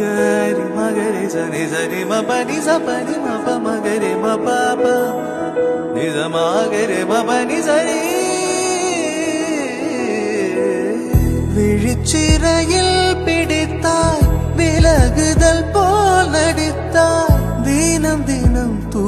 గరి మగరి సని సరి మ పని స పని మ ప మగరి మ పాప నిజ మగరి మ పని సరి விழிச்சிறையில் பிடித்தாய் விலகுதல் போல் நடித்தாய் தினம் தினம் தூ